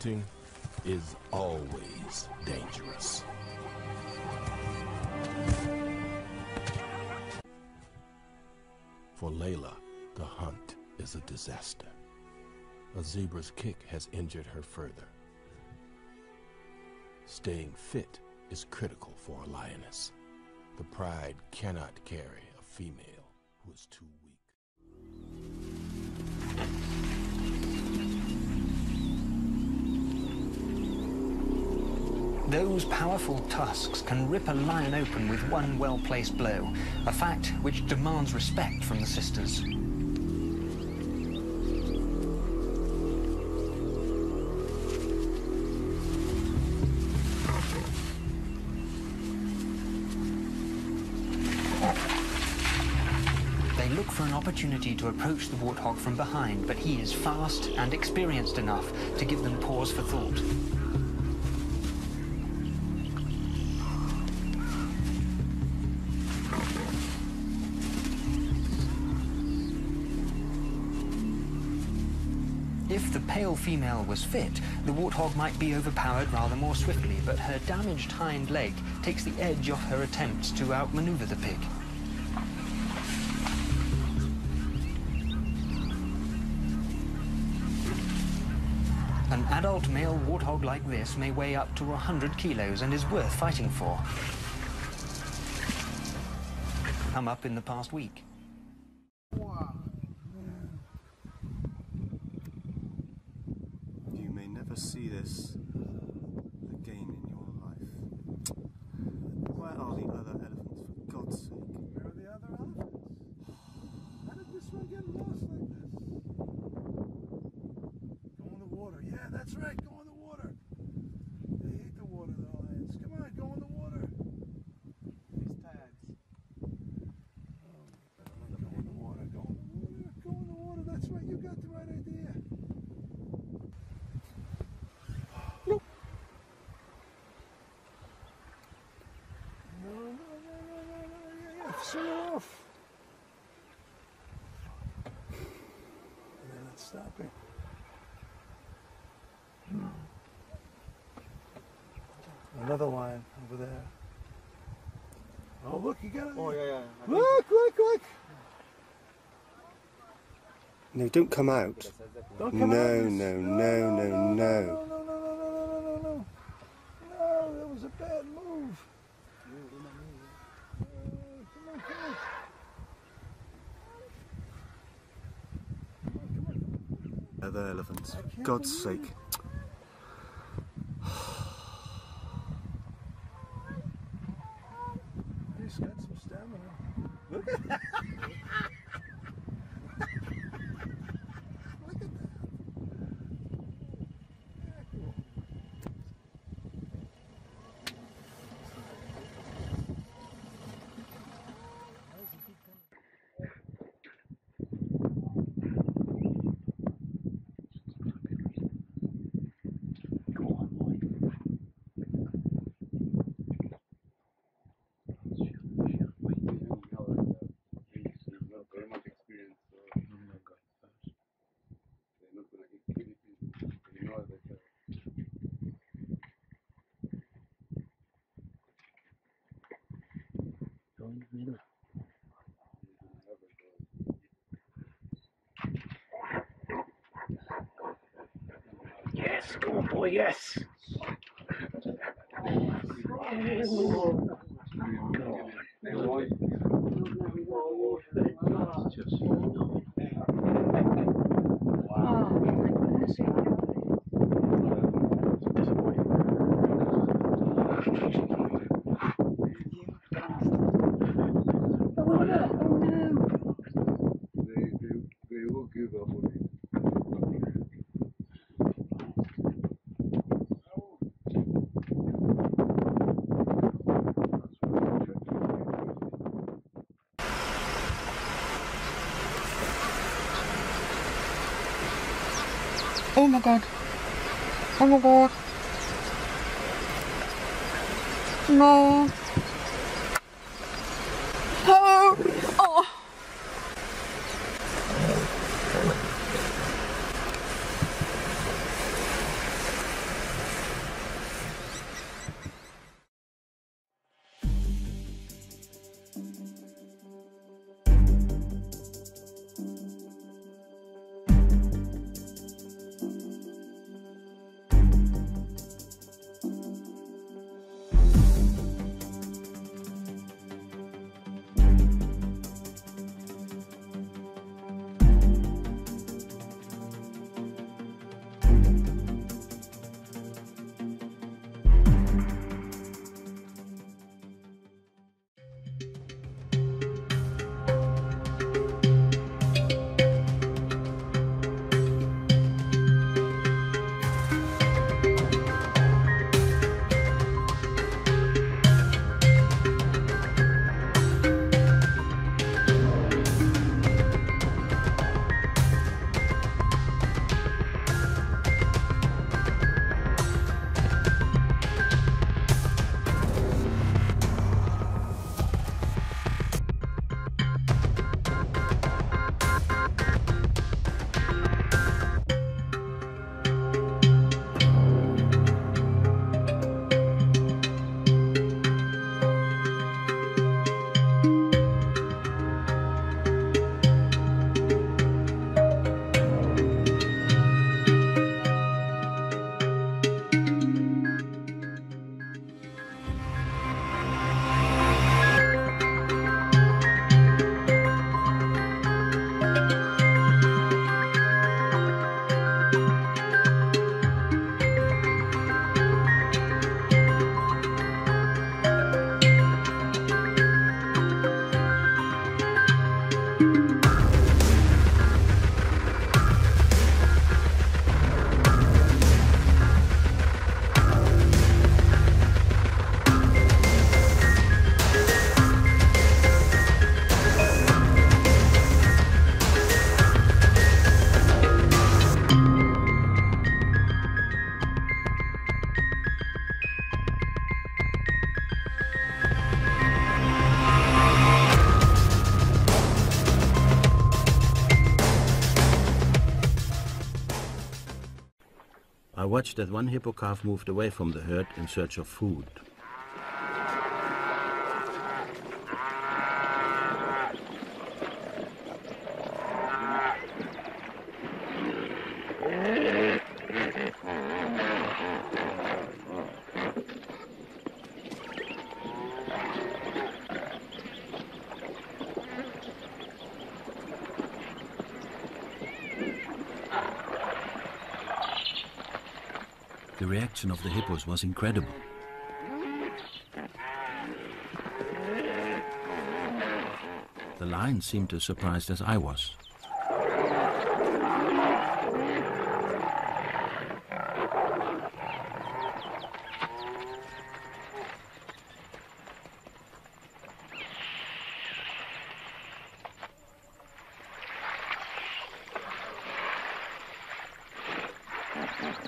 hunting is always dangerous. For Layla, the hunt is a disaster. A zebra's kick has injured her further. Staying fit is critical for a lioness. The pride cannot carry a female who is too Those powerful tusks can rip a lion open with one well-placed blow, a fact which demands respect from the sisters. They look for an opportunity to approach the warthog from behind, but he is fast and experienced enough to give them pause for thought. If the pale female was fit, the warthog might be overpowered rather more swiftly, but her damaged hind leg takes the edge off her attempts to outmaneuver the pig. An adult male warthog like this may weigh up to 100 kilos and is worth fighting for. Come up in the past week. You may never see this again in your life. Where are the other elephants, for God's sake? Where are the other elephants? How did this one get lost like this? Go in the water. Yeah, that's right. Go in the water. They hate the water, the lions. Come on, go in the water. These tags. Go in the water. Go in the water. Go in the water. That's right. You got the right idea. No, no, no, no, no, no. Yeah, yeah. Swim her off. And then it's stopping. Hmm. Another line over there. Oh, look, you got it. Oh, yeah, yeah. Look, look, look. No, don't come out. Don't come No, out. no, no, no, no, no. no, no, no, no, no, no, no. No, that was a bad move. Uh, come on, come on. Other elephants, I for can't God's sake. He's got some stamina. Look at that. Look at that. Yeah, cool. Yes, come on, boy, yes. Oh, Oh my god. Oh my god. No. Watched as one hippo calf moved away from the herd in search of food. The reaction of the hippos was incredible. The lion seemed as surprised as I was.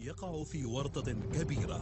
يقع في ورطة كبيرة.